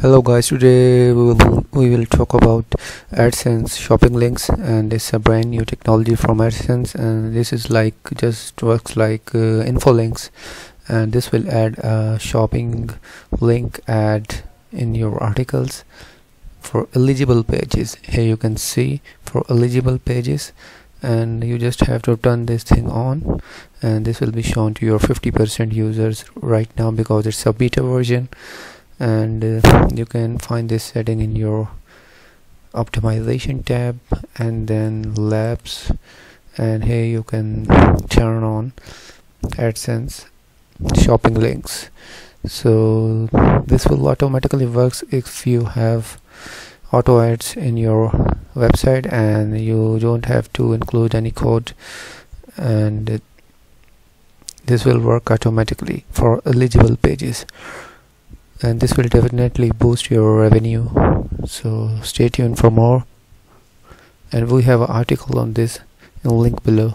hello guys. Today we will we will talk about AdSense shopping links and it's a brand new technology from AdSense and this is like just works like uh, Infolinks and this will add a shopping link ad in your articles for eligible pages. Here you can see for eligible pages and you just have to turn this thing on and this will be shown to your 50% users right now because it's a beta version and uh, you can find this setting in your optimization tab and then labs. And here you can turn on AdSense shopping links. So this will automatically works if you have auto ads in your website and you don't have to include any code. And this will work automatically for eligible pages and this will definitely boost your revenue. So stay tuned for more. And we have an article on this in link below